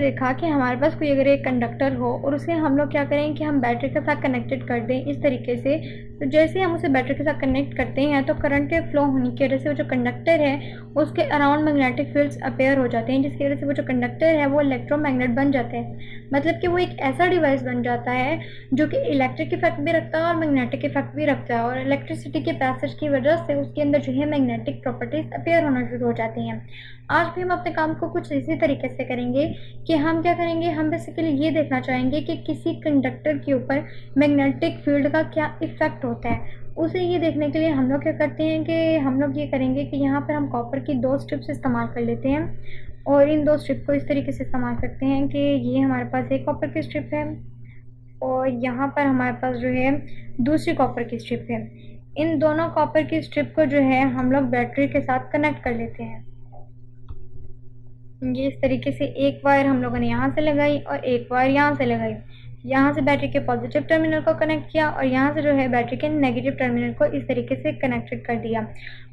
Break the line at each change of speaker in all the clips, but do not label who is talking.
देखा कि हमारे पास कोई अगर एक कंडक्टर हो और उसे हम लोग क्या करें कि हम बैटरी के साथ कनेक्टेड कर दें, इस तरीके से तो जैसे हम उसे बैटरी के साथ कनेक्ट करते हैं तो करंट के फ्लो होने की वजह से वो जो कंडक्टर है, उसके अराउंड मैग्नेटिक फील्ड्स अपेयर हो जाते हैं, जिसकी वजह से वो जो कंडक्टर है, वो इलेक्ट्रोमैग्नेट बन जाते हैं। मतलब कि वो एक ऐसा डिवाइस बन जाता है, जो कि इलेक्ट्रिक इफ़ेक्ट भी रखता है और मैग्नेटिक इफ़ेक्ट भी रखता है। और इलेक्ट्रिसिटी के पैसेज की वजह से उसके अंदर जो है मैग्नेटिक प्रॉपर्टीज़ अपेयर होना शुरू हो जाती हैं। आज भी हम अपने काम को कुछ इसी तरीके से करेंगे कि हम क्या करेंगे? हम बेसिकली ये देखना चाहेंगे कि किसी कंडक्टर के ऊपर मैग्नेटिक फ़ील्ड का क्या इफ़ेक्ट होता है। उसे ये देखने के लिए हम लोग क्या करते हैं कि हम लोग ये करेंगे कि यहाँ पर हम कॉपर की दो स्ट्रिप्स इस्तेमाल कर लेते हैं और इन दो स्ट्रिप को इस तरीके से इस्तेमाल करते हैं कि ये हमारे पास एक कॉपर की स्ट्रिप है और यहाँ पर हमारे पास जो है दूसरी कॉपर की स्ट्रिप है। इन दोनों कॉपर की स्ट्रिप को जो है हम लोग बैटरी के साथ कनेक्ट कर लेते हैं। ये इस तरीके से एक वायर हम लोगों ने यहाँ से लगाई और एक वायर यहाँ से लगाई। यहाँ से बैटरी के पॉजिटिव टर्मिनल को कनेक्ट किया और यहाँ से जो है बैटरी के नेगेटिव टर्मिनल को इस तरीके से कनेक्टेड कर दिया।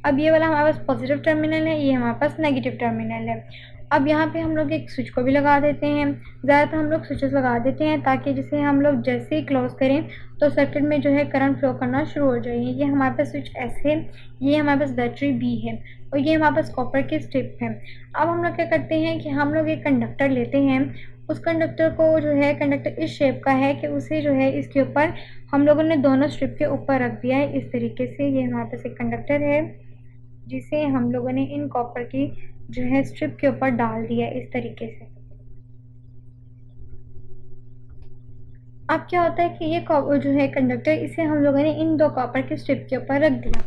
अब ये वाला हमारे पास पॉजिटिव टर्मिनल है, ये हमारे पास नेगेटिव टर्मिनल है। अब यहाँ पे हम लोग एक स्विच को भी लगा देते हैं। ज़्यादातर हम लोग स्विचेस लगा देते हैं ताकि जिसे हम लोग जैसे ही क्लोज करें तो सर्किट में जो है करंट फ्लो करना शुरू हो जाए। ये हमारे पास स्विच ऐसे है, ये हमारे पास बैटरी बी है और ये हमारे पास कॉपर की स्ट्रिप है। अब हम लोग क्या करते हैं कि हम लोग एक कंडक्टर लेते हैं उस कंडक्टर को जो है कंडक्टर इस शेप का है कि उसे जो है, इसके ऊपर हम लोगों ने दोनों स्ट्रिप के ऊपर रख दिया है। इस तरीके से ये हमारे पास एक कंडक्टर है, जिसे हम लोगों ने इन कॉपर की जो है स्ट्रिप के ऊपर डाल दिया इस तरीके से। अब क्या होता है कि ये जो है कंडक्टर इसे हम लोगों ने इन दो कॉपर के स्ट्रिप के ऊपर रख दिया।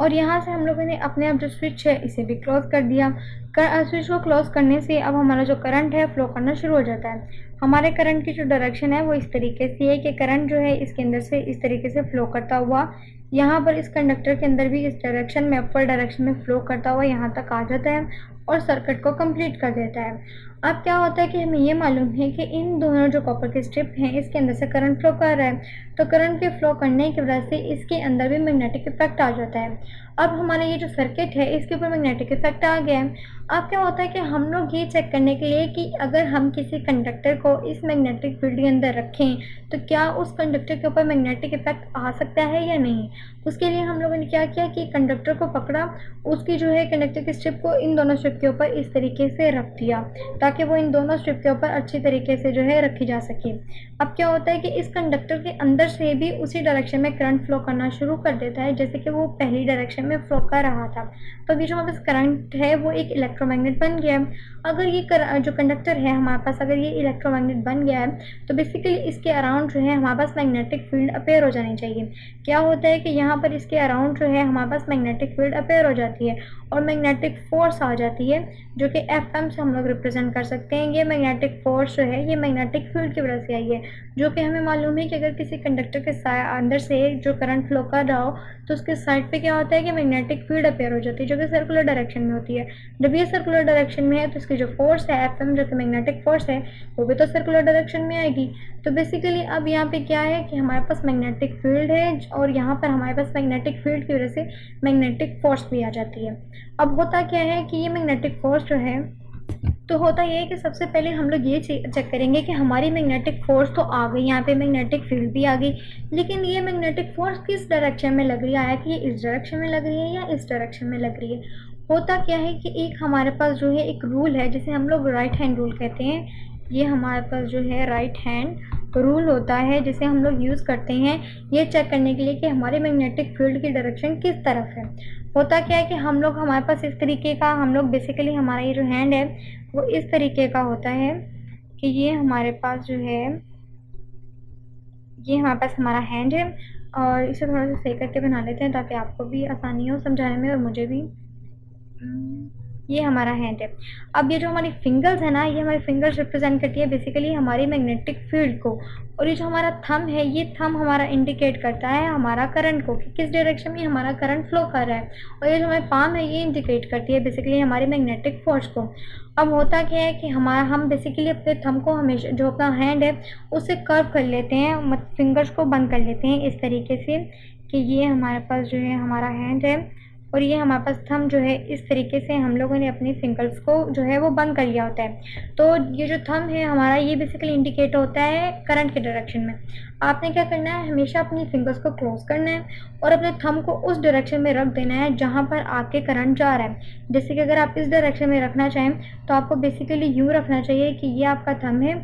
और यहाँ से हम लोगों ने अपने आप जो स्विच है इसे भी क्लोज कर दिया। कर, स्विच को क्लोज करने से अब हमारा जो करंट है फ्लो करना शुरू हो जाता है। हमारे करंट की जो डायरेक्शन है वो इस तरीके से है कि करंट जो है इसके अंदर से इस तरीके से फ्लो करता हुआ यहाँ पर इस कंडक्टर के अंदर भी इस डायरेक्शन में अपर डायरेक्शन में फ्लो करता हुआ यहाँ तक आ जाता है। और सर्किट को कंप्लीट कर देता है। अब क्या होता है कि हमें ये मालूम है कि इन दोनों जो कॉपर के स्ट्रिप हैं, इसके अंदर से करंट फ्लो कर रहा है। तो करंट के फ्लो करने की वजह से इसके अंदर भी मैग्नेटिक इफ़ेक्ट आ जाता है। अब हमारा ये जो सर्किट है, इसके ऊपर मैग्नेटिक इफ़ेक्ट आ गया है। अब क्या होता है कि हम लोग ये चेक करने के लिए कि अगर हम किसी कंडक्टर को इस मैग्नेटिक फ़ील्ड के अंदर रखें तो क्या उस कंडक्टर के ऊपर मैग्नेटिक इफ़ेक्ट आ सकता है या नहीं? उसके लिए हम लोगों ने क्या किया कि कंडक्टर को पकड़ा। उसकी जो है कंडक्टर की स्ट्रिप को इन दोनों स्ट्रिप के ऊपर इस तरीके से रख दिया ताकि वो इन दोनों स्ट्रिप के ऊपर अच्छी तरीके से जो है रखी जा सके। अब क्या होता है कि इस कंडक्टर के अंदर से भी उसी डायरेक्शन में करंट फ्लो करना शुरू कर देता है जैसे कि वो पहली डायरेक्शन में फ्लो कर रहा था। तो अभी जो हमारे पास करंट है वो एक इलेक्ट्रोमैग्नेट बन गया है। अगर ये कर, जो कंडक्टर है हमारे पास अगर ये इलेक्ट्रोमैग्नेट बन गया है तो बेसिकली इसके अराउंड जो है हमारे पास मैग्नेटिक फ़ील्ड अपेयर हो जानी चाहिए। क्या होता है कि यहाँ पर इसके अराउंड जो है हमारे पास मैग्नेटिक फ़ील्ड अपेयर हो जाती है और मैग्नेटिक फोर्स आ जाती है जो कि एफ़ एम से हम लोग रिप्रेजेंट कर सकते हैं। ये मैग्नेटिक फोर्स जो है, ये मैग्नेटिक फ़ील्ड की वजह से आई है, जो कि हमें मालूम है कि अगर किसी कंडक्टर के अंदर से जो करंट फ्लो कर रहा हो तो उसके साइड पे क्या होता है कि मैग्नेटिक फ़ील्ड अपेयर हो जाती है, जो कि सर्कुलर डायरेक्शन में होती है। जब ये सर्कुलर डायरेक्शन में है तो इसकी जो फोर्स है एफ़ एम जो कि मैग्नेटिक फोर्स है, वो भी तो सर्कुलर डायरेक्शन में आएगी। तो बेसिकली अब यहाँ पे क्या है कि हमारे पास मैग्नेटिक फ़ील्ड है, और यहाँ पर हमारे पास मैग्नेटिक फ़ील्ड की वजह से मैग्नेटिक फोर्स भी आ जाती है। अब होता क्या है कि ये मैग्नेटिक फोर्स जो है तो होता यह है कि सबसे पहले हम लोग ये चेक करेंगे कि हमारी मैग्नेटिक फोर्स तो आ गई, यहाँ पे मैग्नेटिक फ़ील्ड भी आ गई, लेकिन ये मैग्नेटिक फोर्स किस डायरेक्शन में लग रही है? आया कि ये इस डायरेक्शन में लग रही है या इस डायरेक्शन में लग रही है? होता क्या है कि एक हमारे पास जो है एक रूल है, जिसे हम लोग राइट हैंड रूल कहते हैं। ये हमारे पास जो है राइट हैंड रूल होता है, जिसे हम लोग यूज़ करते हैं। ये चेक करने के लिए कि हमारे मैग्नेटिक फ़ील्ड की डायरेक्शन किस तरफ़ है। होता क्या है कि हम लोग, हमारे पास इस तरीके का, हम लोग बेसिकली हमारा ये जो हैंड है, वो इस तरीके का होता है कि ये हमारे पास जो है, ये हमारे पास हमारा हैंड है और इसे थोड़ा सा सही करके बना लेते हैं ताकि आपको भी आसानी हो समझाने में और मुझे भी। ये हमारा हैंड है। अब ये जो हमारी फिंगर्स है ना, ये हमारी फिंगर्स रिप्रेजेंट करती है बेसिकली हमारी मैग्नेटिक फ़ील्ड को। और ये जो हमारा थम है, ये थम हमारा इंडिकेट करता है हमारा करंट को कि किस डायरेक्शन में हमारा करंट फ्लो कर रहा है। और ये जो हमारी पाम है, ये इंडिकेट करती है बेसिकली हमारी मैग्नेटिक फोर्स को। अब होता क्या है कि हमारा, हम बेसिकली अपने थम को हमेशा, जो अपना हैंड है, उसे कर्व कर लेते हैं, मत फिंगर्स को बंद कर लेते हैं इस तरीके से कि ये हमारे पास जो है, हमारा हैंड है। और ये हमारे पास थम जो है, इस तरीके से हम लोगों ने अपनी फिंगर्स को जो है वो बंद कर लिया होता है। तो ये जो थम है, हमारा ये बेसिकली इंडिकेट होता है करंट के डायरेक्शन में। आपने क्या करना है, हमेशा अपनी फिंगर्स को क्लोज करना है और अपने थम को उस डायरेक्शन में रख देना है जहाँ पर आपके करंट जा रहा है। जैसे कि अगर आप इस डायरेक्शन में रखना चाहें तो आपको बेसिकली यूँ रखना चाहिए कि ये आपका थम है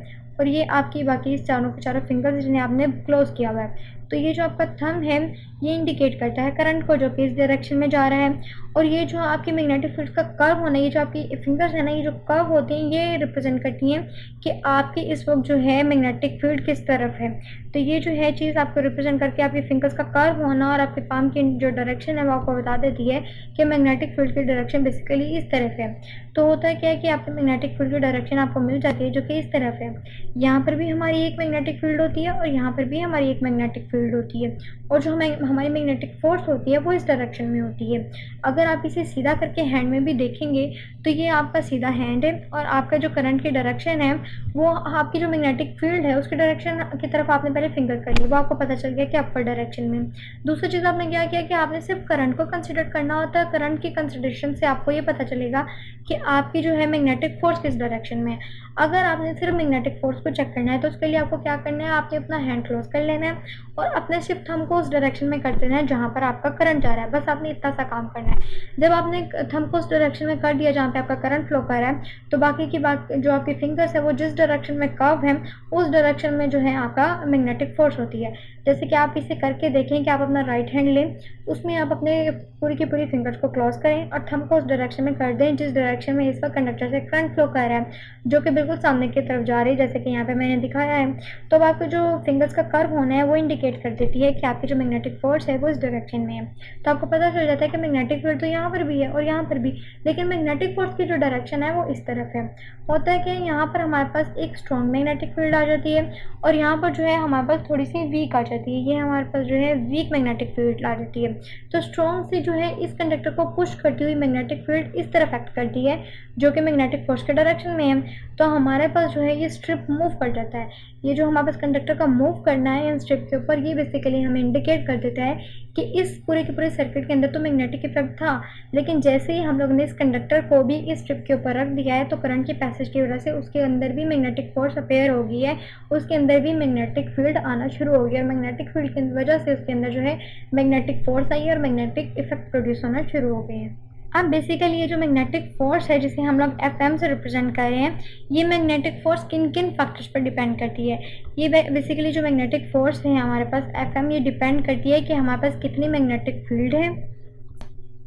और ये आपकी बाकी चारों के चारों फिंगर्स जिन्हें आपने क्लोज किया हुआ है। तो ये जो आपका थम है, ये इंडिकेट करता है करंट को जो कि इस डायरेक्शन में जा रहा है। और ये जो आपकी मैग्नेटिक फ़ील्ड का कर्व होना, ये जो आपकी फिंगर्स है ना, ये जो कर्व होते हैं, ये रिप्रेजेंट करती हैं कि आपकी इस वक्त जो है मैग्नेटिक फ़ील्ड किस तरफ़ है। तो ये जो है चीज़ आपको रिप्रेजेंट करके आपकी फिंगर्स का कर्व होना और आपके पाम की जो डायरेक्शन है, वो आपको बता देती है कि मैग्नेटिक फ़ील्ड की डायरेक्शन बेसिकली इस तरफ़ है। तो होता क्या है कि आपकी मैग्नेटिक फ़ील्ड की डायरेक्शन आपको मिल जाती है जो कि इस तरफ़ है। यहाँ पर भी हमारी एक मैग्नेटिक फ़ील्ड होती है और यहाँ पर भी हमारी एक मैग्नेटिक फ़ील्ड होती है और जो हमें, हमारी मैग्नेटिक फोर्स होती है, वो इस डायरेक्शन में होती है। अगर आप इसे सीधा करके हैंड में भी देखेंगे तो ये आपका सीधा हैंड है और आपका जो करंट की डायरेक्शन है, वो आपकी जो मैग्नेटिक फ़ील्ड है, उसकी डायरेक्शन की तरफ़ आपने पहले फिंगर कर ली, वो आपको पता चल गया कि अपर डायरेक्शन में। दूसरी चीज़ आपने क्या किया कि आपने सिर्फ़ करंट को कंसिडर करना होता है करंट की कंसिडरेशन से आपको ये पता चलेगा कि आपकी जो है मैग्नेटिक फोर्स किस डायरेक्शन में है। अगर आपने सिर्फ़ मैग्नेटिक फोर्स को चेक करना है तो उसके लिए आपको क्या करना है, आपने अपना हैंड क्लोज कर लेना है और अपने शिफ्ट थम को उस डायरेक्शन में कर देना है जहाँ पर आपका करंट जा रहा है। बस आपने इतना सा काम करना है। जब आपने थम को उस डायरेक्शन में कर दिया जहाँ पे आपका करंट फ्लो कर रहा है तो बाकी की बात, जो आपकी फिंगर्स है, वो जिस डायरेक्शन में कर्व है, उस डायरेक्शन में जो है आपका मैग्नेटिक फोर्स होती है। जैसे कि आप इसे करके देखें कि आप अपना राइट हैंड लें, उसमें आप अपने पूरी की पूरी फिंगर्स को क्लोज करें और थम को उस डायरेक्शन में कर दें, जिस डायरेक्शन में इस वक्त कंडक्टर से करंट फ्लो कर रहा है, जो कि बिल्कुल सामने की तरफ़ जा रही है, जैसे कि यहाँ पे मैंने दिखाया है। तो अब आपके जो फिंगर्स का कर्व होना है, वो इंडिकेट कर देती है कि आपकी जो मैग्नेटिक फोर्स है वो इस डायरेक्शन में है। तो आपको पता चल जाता है कि मैग्नेटिक फ़ील्ड तो यहाँ पर भी है और यहाँ पर भी, लेकिन मैग्नेटिक फोर्स की जो डायरेक्शन है वो इस तरफ़ है। होता है कि यहाँ पर हमारे पास एक स्ट्रॉन्ग मैग्नेटिक फ़ील्ड आ जाती है और यहाँ पर जो है हमारे पास थोड़ी सी वीक आ जाती है। ये हमारे पास जो है वीक मैग्नेटिक फ़ील्ड आ जाती है। तो स्ट्रॉन्ग से जो है इस कंडक्टर को पुश करती हुई मैग्नेटिक फ़ील्ड इस तरफ़ एक्ट करती है, जो कि मैग्नेटिक फोर्स के डायरेक्शन में है। तो हमारे पास जो है ये स्ट्रिप मूव कर जाता है। ये जो हमारे पास कंडक्टर का मूव करना है इन स्ट्रिप के ऊपर ये बेसिकली हमें इंडिकेट कर देता है कि इस पूरे के पूरे सर्किट के अंदर तो मैग्नेटिक इफ़ेक्ट था, लेकिन जैसे ही हम लोग ने इस कंडक्टर को भी इस स्ट्रिप के ऊपर रख दिया है तो करंट की पैसेज की वजह से उसके अंदर भी मैग्नेटिक फोर्स अपेयर हो गई है, उसके अंदर भी मैग्नेटिक फ़ील्ड आना शुरू हो गया और मैग्नेटिक फ़ील्ड की वजह से उसके अंदर जो है मैग्नेटिक फोर्स आई और मैग्नेटिक इफ़ेक्ट प्रोड्यूस होना शुरू हो गए हैं। अब बेसिकली ये जो मैग्नेटिक फोर्स है जिसे हम लोग एफ़ एम से रिप्रेजेंट कर रहे हैं, ये मैग्नेटिक फोर्स किन किन फैक्टर्स पर डिपेंड करती है? ये बेसिकली जो मैग्नेटिक फोर्स है हमारे पास एफ़ एम ये डिपेंड करती है कि हमारे पास कितनी मैग्नेटिक फ़ील्ड है।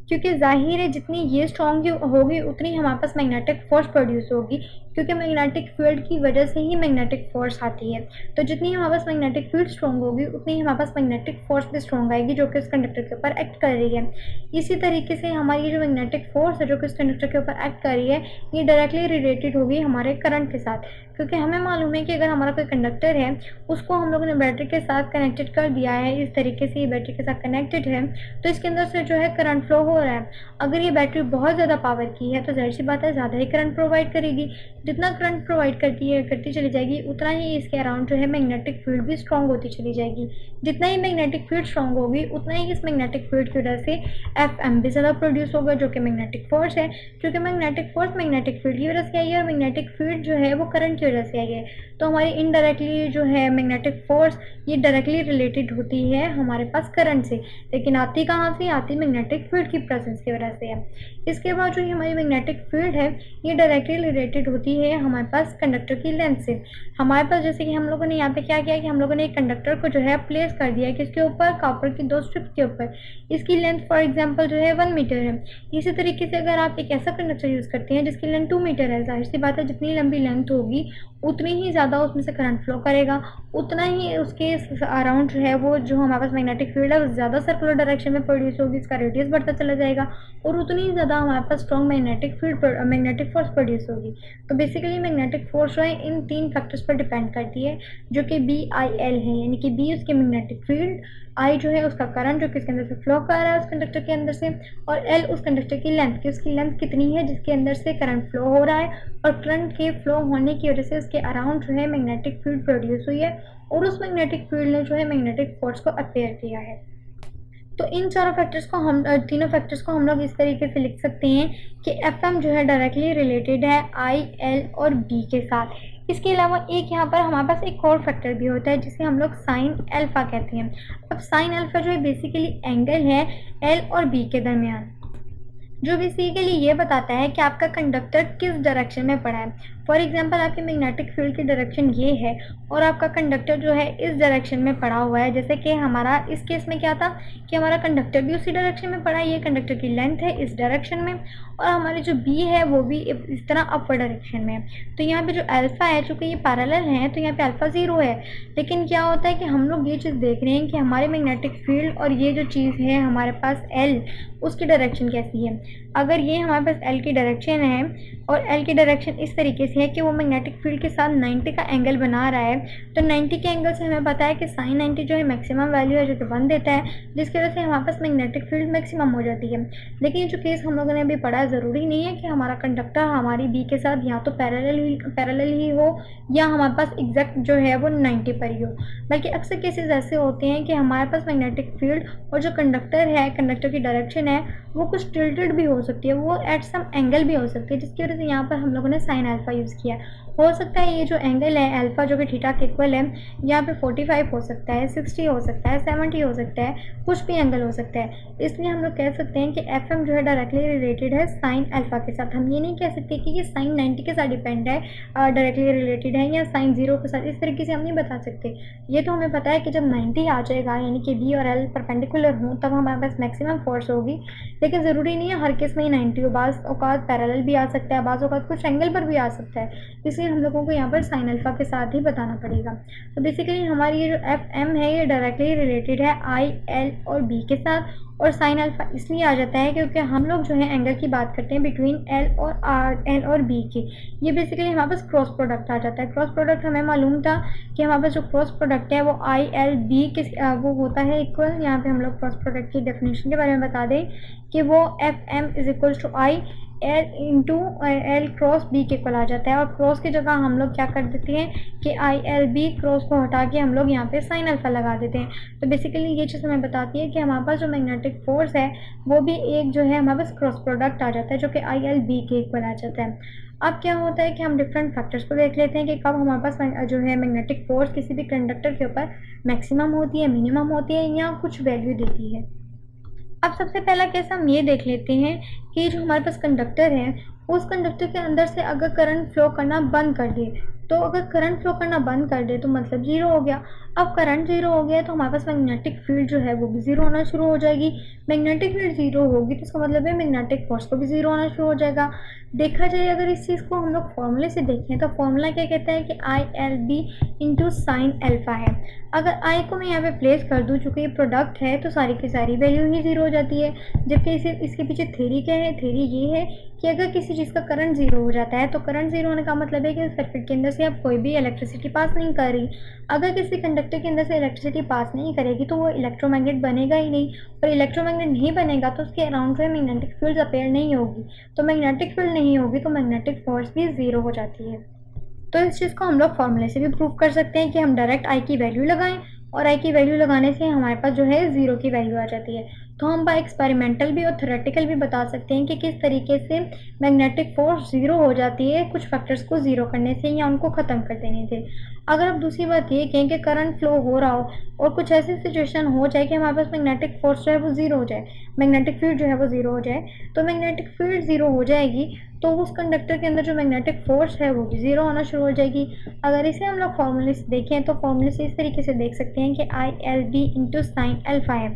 क्योंकि ज़ाहिर है जितनी ये स्ट्रॉन्ग होगी, उतनी हमारे पास मैग्नेटिक फोर्स प्रोड्यूस होगी। क्योंकि मैग्नेटिक फ़ील्ड की वजह से ही मैग्नेटिक फोर्स आती है। तो जितनी हमारे पास मैग्नेटिक फ़ील्ड स्ट्रॉन्ग होगी, उतनी हमारे पास मैग्नेटिक फोर्स भी स्ट्रॉन्ग आएगी, जो कि उस कंडक्टर के ऊपर एक्ट कर रही है। इसी तरीके से हमारी जो मैग्नेटिक फोर्स है, जो कि उस कंडक्टर के ऊपर एक्ट कर रही है, ये डायरेक्टली रिलेटेड होगी हमारे करंट के साथ। क्योंकि हमें मालूम है कि अगर हमारा कोई कंडक्टर है, उसको हम लोगों ने बैटरी के साथ कनेक्टेड कर दिया है, इस तरीके से ये बैटरी के साथ कनेक्टेड है तो इसके अंदर से जो है करंट फ्लो हो रहा है। अगर ये बैटरी बहुत ज़्यादा पावर की है तो ज़ाहिर सी बात है, ज़्यादा ही करंट प्रोवाइड करेगी। जितना करंट प्रोवाइड करती है, करती चली जाएगी, उतना ही इसके अराउंड जो है मैग्नेटिक फ़ील्ड भी स्ट्रॉन्ग होती चली जाएगी। जितना ही मैग्नेटिक फ़ील्ड स्ट्रॉन्ग होगी, उतना ही इस मैग्नेटिक फ़ील्ड की वजह से एफ़ एम भी ज़्यादा प्रोड्यूस होगा, जो कि मैग्नेटिक फोर्स है। क्योंकि मैग्नेटिक फोर्स मैग्नेटिक फ़ील्ड की वजह से आई है और मैग्नेटिक फ़ील्ड जो है वो करंट की वजह से आई है। तो हमारी इनडायरेक्टली जो है मैग्नेटिक फोर्स ये डायरेक्टली रिलेटेड होती है हमारे पास करंट से। लेकिन आती कहाँ से? आती मैग्नेटिक फ़ील्ड की प्रेजेंस की वजह से। है इसके बाद जो हमारी मैग्नेटिक फ़ील्ड है, ये डायरेक्टली रिलेटेड होती है हमारे पास कंडक्टर की लेंथ से। हमारे पास जैसे कि हम लोगों ने यहाँ पे क्या किया कि हम लोगों ने एक कंडक्टर को जो है प्लेस कर दिया किसके ऊपर कॉपर की दो स्ट्रिप के ऊपर। इसकी लेंथ फॉर एग्ज़ाम्पल जो है वन मीटर है। इसी तरीके से अगर आप एक ऐसा कंडक्टर यूज़ करते हैं जिसकी लेंथ टू मीटर है, ज़ाहिर सी बात है जितनी लंबी लेंथ होगी उतनी ही ज़्यादा उसमें से करंट फ्लो करेगा। उतना ही उसके अराउंड है वो जो हमारे पास मैग्नेटिक फ़ील्ड है, वो ज़्यादा सर्कुलर डायरेक्शन में प्रोड्यूस होगी, इसका रेडियस बढ़ता चला जाएगा और उतनी ही ज़्यादा हमारे पास strong magnetic field magnetic force produce होगी। तो बेसिकली मैग्नेटिक फोर्स जो है, इन तीन फैक्टर्स पर डिपेंड करती है, जो कि बी आई एल है। यानी कि बी उसकी मैग्नेटिक फ़ील्ड आई जो है उसका करंट जो कि इसके अंदर से फ्लो कर रहा है उस कंडक्टर के अंदर से, और एल उस कंडक्टर की लेंथ की उसकी लेंथ कितनी है, जिसके अंदर से करंट फ्लो हो रहा है, और करंट के फ्लो होने की वजह से उसके अराउंड जो है मैग्नेटिक फ़ील्ड प्रोड्यूस हुई है और उस मैग्नेटिक फ़ील्ड ने जो है मैग्नेटिक फोर्स को अपेयर किया है। तो इन चारों फैक्टर्स को हम तीनों फैक्टर्स को हम लोग इस तरीके से लिख सकते हैं कि एफएम जो है डायरेक्टली रिलेटेड है आई एल और बी के साथ। इसके अलावा एक यहाँ पर हमारे पास एक और फैक्टर भी होता है जिसे हम लोग साइन एल्फ़ा कहते हैं। अब साइन एल्फ़ा जो है बेसिकली एंगल है एल और बी के दरमियान। जो बेसिकली ये बताता है कि आपका कंडक्टर किस डायरेक्शन में पड़ा है। फॉर एग्जांपल आपके मैग्नेटिक फ़ील्ड की डायरेक्शन ये है और आपका कंडक्टर जो है इस डायरेक्शन में पड़ा हुआ है। जैसे कि हमारा, इस केस में क्या था कि हमारा कंडक्टर भी उसी डायरेक्शन में पड़ा है, ये कंडक्टर की लेंथ है इस डायरेक्शन में और हमारी जो बी है वो भी इस तरह अपर डायरेक्शन में है। तो यहाँ पे जो अल्फ़ा है, चूँकि ये पैरेलल है तो यहाँ पे अल्फ़ा ज़ीरो है। लेकिन क्या होता है कि हम लोग ये चीज़ देख रहे हैं कि हमारे मैग्नेटिक फ़ील्ड और ये जो चीज़ है, हमारे पास एल उसकी डायरेक्शन कैसी है। अगर ये हमारे पास एल की डायरेक्शन है और एल की डायरेक्शन इस तरीके से है कि वो मैग्नेटिक फ़ील्ड के साथ 90 का एंगल बना रहा है। तो 90 के एंगल से हमें पता है कि साइन 90 जो है मैक्सिमम वैल्यू है, जो कि वन देता है, जिसकी वजह से हमारे पास मैग्नेटिक फ़ील्ड मैक्सिमम हो जाती है। लेकिन जो केस हम लोगों ने अभी पढ़ा, ज़रूरी नहीं है कि हमारा कंडक्टर हमारी बी के साथ या तो पैरल पैरेलल ही हो, या हमारे पास एग्जैक्ट जो है वो नाइन्टी पर ही हो। बल्कि अक्सर केसेज ऐसे होते हैं कि हमारे पास मैग्नेटिक फ़ील्ड और जो कंडक्टर है कंडक्टर की डायरेक्शन है, वो कुछ टिल्टेड भी हो सकती है, वो एट सम एंगल भी हो सकती है, जिसकी वजह से यहाँ पर हम लोगों ने साइन अल्फ़ा यूज़ किया। हो सकता है ये जो एंगल है अल्फ़ा जो कि थीटा के इक्वल है, यहाँ पे 45 हो सकता है 60 हो सकता है 70 हो सकता है, कुछ भी एंगल हो सकता है। इसलिए हम लोग कह सकते हैं कि एफ़ एम जो है डायरेक्टली रिलेटेड है साइन अल्फ़ा के साथ। हम ये नहीं कह सकते कि ये साइन 90 के साथ डिपेंड है डायरेक्टली रिलेटेड है या साइन ज़ीरो के साथ। इस तरीके से हम नहीं बता सकते। ये तो हमें पता है कि जब नाइन्टी आ जाएगा, यानी कि बी और एल परपेंडिकुलर हों, तब हमारे पास मैक्सिमम फोर्स होगी। लेकिन ज़रूरी नहीं है हर केस में ही नाइन्टी हो बाज़ अवकात पैरल भी आ सकता है बाज़ अवकात कुछ एंगल पर भी आ सकता है। इसलिए हम लोगों को यहाँ पर साइन अल्फ़ा के साथ ही बताना पड़ेगा। तो बेसिकली हमारी ये जो एफ़ एम है, ये डायरेक्टली रिलेटेड है आई एल और बी के साथ और साइन अल्फ़ा इसलिए आ जाता है क्योंकि हम लोग जो है एंगल की बात करते हैं बिटवीन एल और आर एल और बी की। ये बेसिकली हमारे पास क्रॉस प्रोडक्ट आ जाता है। क्रॉस प्रोडक्ट हमें मालूम था कि हमारे पास जो क्रॉस प्रोडक्ट है वो आई एल बी के वो होता है इक्वल यहाँ पे हम लोग क्रॉस प्रोडक्ट की डेफिनेशन के बारे में बता दें कि वो F M is equal to I L into L cross B के इक्वल आ जाता है। और क्रॉस की जगह हम लोग क्या कर देते हैं कि आई एल बी क्रॉस को हटा के हम लोग यहाँ पे साइन अल्फ़ा लगा देते हैं। तो बेसिकली ये चीज़ हमें बताती है कि हमारे पास जो मैग्नेटिक फोर्स है, वो भी एक जो है हमारे पास क्रॉस प्रोडक्ट आ जाता है, जो कि आई एल बी के इक्वल आ जाता है। अब क्या होता है कि हम डिफरेंट फैक्टर्स को देख लेते हैं कि कब हमारे पास जो है मैग्नेटिक फोर्स किसी भी कंडक्टर के ऊपर मैक्सिमम होती है मिनिमम होती है या कुछ वैल्यू देती है। अब सबसे पहला केस हम ये देख लेते हैं कि जो हमारे पास कंडक्टर है, उस कंडक्टर के अंदर से अगर करंट फ्लो करना बंद कर दे तो अगर करंट फ्लो करना बंद कर दे तो मतलब ज़ीरो हो गया। अब करंट ज़ीरो हो गया तो हमारे पास मैग्नेटिक फ़ील्ड जो है, वो भी ज़ीरो होना शुरू हो जाएगी। मैग्नेटिक फ़ील्ड ज़ीरो होगी तो इसका मतलब है मैग्नेटिक फोर्स को भी ज़ीरो होना शुरू हो जाएगा। देखा जाए, अगर इस चीज़ को हम लोग फॉर्मूले से देखें तो फॉर्मूला क्या कहता है कि I L B into sine alpha है। अगर आई को मैं यहाँ पे प्लेस कर दूँ, चूँकि ये प्रोडक्ट है तो सारी की सारी वैल्यू ही ज़ीरो हो जाती है। जबकि इसे, इसके पीछे थेरी क्या है? थेरी ये है कि अगर किसी चीज़ का करंट ज़ीरो हो जाता है तो करंट ज़ीरो होने का मतलब है कि सर्किट के अंदर से आप कोई भी इलेक्ट्रिसिटी पास नहीं कर रही। अगर किसी कंडक्टर के अंदर से इलेक्ट्रिसिटी पास नहीं करेगी तो वो इलेक्ट्रोमैग्नेट बनेगा ही नहीं। और इलेक्ट्रोमैग्नेट नहीं बनेगा तो उसके अराउंड में मैग्नेटिक फ़ील्ड अपेयर नहीं होगी। तो मैग्नेटिक फ़ील्ड नहीं होगी तो मैग्नेटिक फोर्स भी ज़ीरो हो जाती है। तो इस चीज़ को हम लोग फॉर्मूले से भी प्रूव कर सकते हैं कि हम डायरेक्ट आई की वैल्यू लगाएँ, और आई की वैल्यू लगाने से हमारे पास जो है ज़ीरो की वैल्यू आ जाती है। तो हम बाय एक्सपेरिमेंटल भी और थ्योरेटिकल भी बता सकते हैं कि किस तरीके से मैग्नेटिक फोर्स ज़ीरो हो जाती है, कुछ फैक्टर्स को ज़ीरो करने से या उनको ख़त्म कर देने से। अगर आप दूसरी बात ये कहें कि करंट फ्लो हो रहा हो और कुछ ऐसी सिचुएशन हो जाए कि हमारे पास मैग्नेटिक फोर्स जो है वो ज़ीरो हो जाए मैग्नेटिक फ़ील्ड जो है वो ज़ीरो हो जाए तो मैग्नेटिक फ़ील्ड ज़ीरो हो जाएगी तो उस कंडक्टर के अंदर जो मैग्नेटिक फोर्स है वो भी ज़ीरो होना शुरू हो जाएगी। अगर इसे हम लोग फॉर्मूले से देखें तो फॉर्मूले से इस तरीके से देख सकते हैं कि I L B into sine alpha है।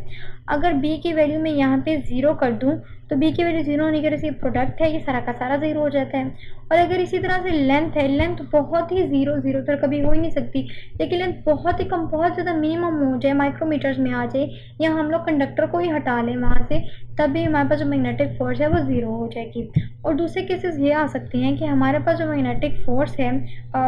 अगर बी की वैल्यू मैं यहाँ पे ज़ीरो कर दूँ तो बी की वैल्यू ज़ीरो होने की वजह से प्रोडक्ट है, ये सारा का सारा ज़ीरो हो जाता है। और अगर इसी तरह से लेंथ है लेंथ बहुत ही ज़ीरो ज़ीरो तो कभी हो ही नहीं सकती। लेकिन लेंथ बहुत ही कम, बहुत ज़्यादा मिनिमम हो जाए माइक्रोमीटर्स में आ जाए, या हम लोग कंडक्टर को ही हटा लें वहाँ से तब भी हमारे पास जो मैग्नेटिक फोर्स है वो ज़ीरो हो जाएगी। और दूसरे केसेस ये आ सकते हैं कि हमारे पास जो मैग्नेटिक फोर्स है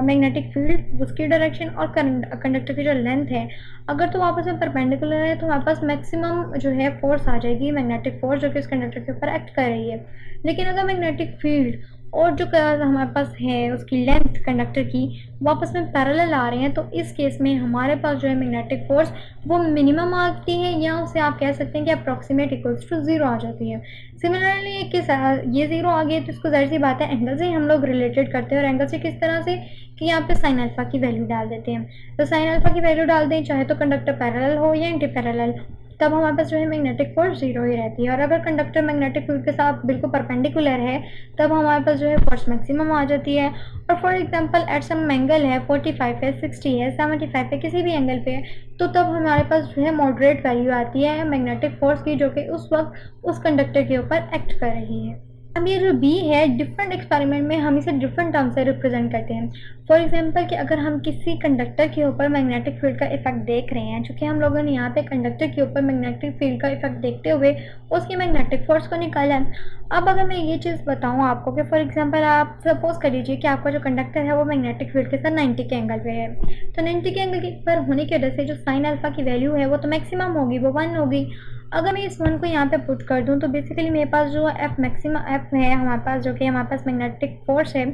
मैग्नेटिक फ़ील्ड उसकी डायरेक्शन और कंडक्टर की जो लेंथ है, अगर तो आपस में परपेंडिकुलर है तो हमारे पास मैक्सिमम जो है फोर्स आ जाएगी मैग्नेटिक फोर्स जो कि उस कंडक्टर के ऊपर एक्ट कर रही है। लेकिन अगर मैग्नेटिक फ़ील्ड और जो हमारे पास है, उसकी लेंथ कंडक्टर की, वो आपस में पैरेलल आ रहे हैं तो इस केस में हमारे पास जो है मैग्नेटिक फोर्स वो मिनिमम आती है या उसे आप कह सकते हैं कि अप्रॉक्सीमेट इक्वल्स टू ज़ीरो आ जाती है। सिमिलरली किस ये ज़ीरो आ गई तो इसको ज़ाहिर सी बात है एंगल से हम लोग रिलेटेड करते हैं, और एंगल से किस तरह से? कि यहाँ पे साइन अल्फ़ा की वैल्यू डाल देते हैं। तो साइन अल्फ़ा की वैल्यू डाल दें, चाहे तो कंडक्टर पैरेलल हो या एंटी पैरेलल तब हमारे पास जो है मैग्नेटिक फोर्स ज़ीरो ही रहती है। और अगर कंडक्टर मैग्नेटिक फ़ील्ड के साथ बिल्कुल परपेंडिकुलर है, तब हमारे पास जो है फोर्स मैक्सिमम आ जाती है। और for example at some angle है 45 है 60 है 75 है, किसी भी एंगल पे तो तब हमारे पास जो है मॉडरेट वैल्यू आती है मैग्नेटिक फोर्स की, जो कि उस वक्त उस कंडक्टर के ऊपर एक्ट कर रही है। अब ये जो बी है डिफरेंट एक्सपेरिमेंट में हम इसे डिफरेंट टर्म से रिप्रेजेंट करते हैं। फॉर एग्जांपल कि अगर हम किसी कंडक्टर के ऊपर मैग्नेटिक फ़ील्ड का इफ़ेक्ट देख रहे हैं, चूँकि हम लोगों ने यहाँ पे कंडक्टर के ऊपर मैग्नेटिक फ़ील्ड का इफ़ेक्ट देखते हुए उसकी मैग्नेटिक फोर्स को निकाला है। अब अगर मैं ये चीज़ बताऊँ आपको कि फॉर एग्ज़ाम्पल आप सपोज़ कर लीजिए कि आपका जो कंडक्टर है वो मैग्नेटिक फ़ील्ड के साथ नाइन्टी के एंगल पर है। तो नाइन्टी के एंगल पर होने की वजह से जो साइन अल्फ़ा की वैल्यू है वो तो मैक्सिमम होगी, वो वन होगी। अगर मैं इस वन को यहाँ पे पुट कर दूँ तो बेसिकली मेरे पास जो एफ़ मैक्सिमम एफ़ है, हमारे पास जो कि हमारे पास मैग्नेटिक फोर्स है,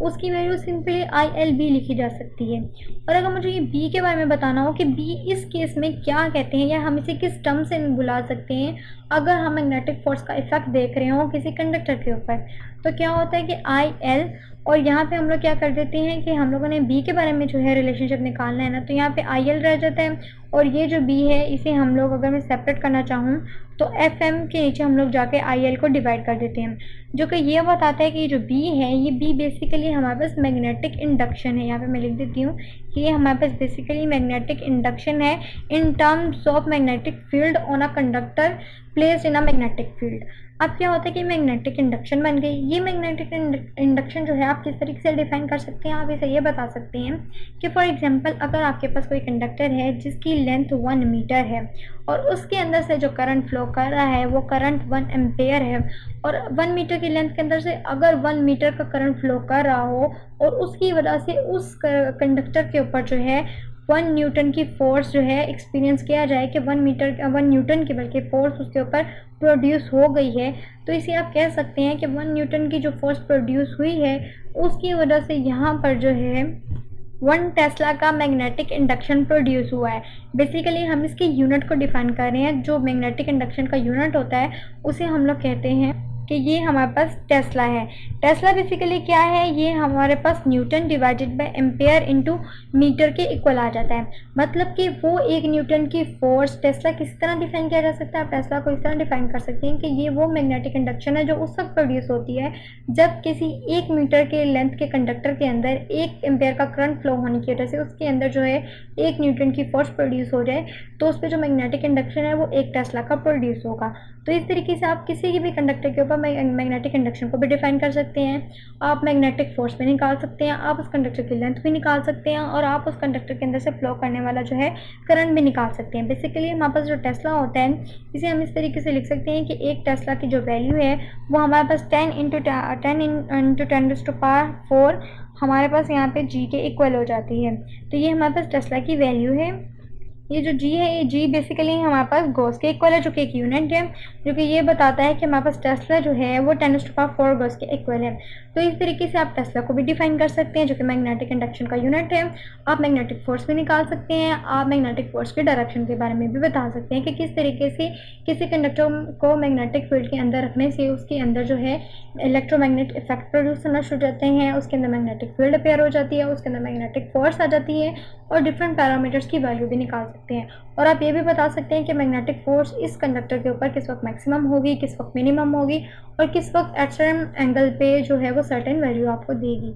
उसकी value simply I L B लिखी जा सकती है। और अगर मुझे ये बी के बारे में बताना हो कि बी इस केस में क्या कहते हैं या हम इसे किस टर्म से बुला सकते हैं, अगर हम मैग्नेटिक फोर्स का इफ़ेक्ट देख रहे हो किसी कंडक्टर के ऊपर तो क्या होता है कि आई एल और यहाँ पे हम लोग क्या कर देते हैं कि हम लोगों ने बी के बारे में जो है रिलेशनशिप निकालना है ना तो यहाँ पे आई एल रह जाता है और ये जो बी है, इसे हम लोग अगर मैं सेपरेट करना चाहूँ तो एफ़ एम के नीचे हम लोग जाके आई एल को डिवाइड कर देते हैं। जो कि ये बताता है कि जो बी है, ये बी बेसिकली हमारे पास मैग्नेटिक इंडक्शन है। यहाँ पे मैं लिख देती हूँ कि ये हमारे पास बेसिकली मैग्नेटिक इंडक्शन है in terms of magnetic field on a conductor place in a magnetic field अब क्या होता है कि मैग्नेटिक इंडक्शन बन गई। ये मैग्नेटिक इंडक्शन जो है, आप किस तरीके से डिफाइन कर सकते हैं, आप इसे ये बता सकते हैं कि फॉर एग्जांपल अगर आपके पास कोई कंडक्टर है जिसकी लेंथ वन मीटर है और उसके अंदर से जो करंट फ्लो कर रहा है, वो करंट वन एम्पेयर है और वन मीटर की लेंथ के अंदर से अगर वन मीटर का करंट फ्लो कर रहा हो और उसकी वजह से उस कंडक्टर के ऊपर जो है वन न्यूटन की फोर्स जो है एक्सपीरियंस किया जाए कि वन मीटर, वन न्यूटन की बल्कि फोर्स उसके ऊपर प्रोड्यूस हो गई है। तो इसे आप कह सकते हैं कि वन न्यूटन की जो फोर्स प्रोड्यूस हुई है, उसकी वजह से यहाँ पर जो है वन टेस्ला का मैग्नेटिक इंडक्शन प्रोड्यूस हुआ है। बेसिकली हम इसके यूनिट को डिफाइन कर रहे हैं। जो मैग्नेटिक इंडक्शन का यूनिट होता है, उसे हम लोग कहते हैं कि ये हमारे पास टेस्ला है। टेस्ला बेसिकली क्या है? ये हमारे पास newton divided by ampere into metre के इक्वल आ जाता है। मतलब कि वो एक न्यूटन की फोर्स टेस्ला किस तरह डिफाइन किया जा सकता है? आप टेस्ला को इस तरह डिफाइन कर सकते हैं कि ये वो मैग्नेटिक इंडक्शन है जो उस वक्त प्रोड्यूस होती है, जब किसी एक मीटर के लेंथ के कंडक्टर के अंदर एक एम्पेयर का करंट फ्लो होने की वजह से उसके अंदर जो है एक न्यूटन की फोर्स प्रोड्यूस हो जाए तो उस पर जो मैग्नेटिक इंडक्शन है वो एक टेस्ला का प्रोड्यूस होगा। तो इस तरीके से आप किसी भी कंडक्टर के ऊपर मैग्नेटिक इंडक्शन को भी डिफाइन कर सकते हैं। आप मैग्नेटिक फोर्स भी निकाल सकते हैं, आप उस कंडक्टर की लेंथ भी निकाल सकते हैं और आप उस कंडक्टर के अंदर से फ्लो करने वाला जो है करंट भी निकाल सकते हैं। बेसिकली हमारे पास जो टेस्ला होता है, इसे हम इस तरीके से लिख सकते हैं कि एक टेस्ला की जो वैल्यू है, वो हमारे पास ten into ten into ten to power four हमारे पास यहाँ पे जी के इक्वल हो जाती है। तो ये हमारे पास टेस्ला की वैल्यू है। ये जो जी है, ये जी बेसिकली हमारे पास गोस के इक्वल है, जो कि एक यूनिट है, जो कि ये बताता है कि हमारे पास टेस्ला जो है, वो ten to power four Gauss के इक्वल है। तो इस तरीके से आप टेस्ला को भी डिफाइन कर सकते हैं, जो कि मैग्नेटिक इंडक्शन का यूनिट है। आप मैग्नेटिक फोर्स भी निकाल सकते हैं, आप मैग्नेटिक फोर्स के डायरेक्शन के बारे में भी बता सकते हैं कि किस तरीके से किसी कंडक्टर को मैग्नेटिक फ़ील्ड के अंदर रखने से उसके अंदर जो है इलेक्ट्रोमैग्नेट इफ़ेक्ट प्रोड्यूस होना शुरू जाते हैं, उसके अंदर मैग्नेटिक फ़ील्ड अपेयर हो जाती है, उसके अंदर मैग्नेटिक फोर्स आ जाती है और डिफरेंट पैरामीटर्स की वैल्यू भी निकाल सकते हैं। और आप ये भी बता सकते हैं कि मैग्नेटिक फोर्स इस कंडक्टर के ऊपर किस वक्त मैक्सिमम होगी, किस वक्त मिनिमम होगी और किस वक्त एट एंगल पे जो है वो सर्टेन वैल्यू आपको देगी।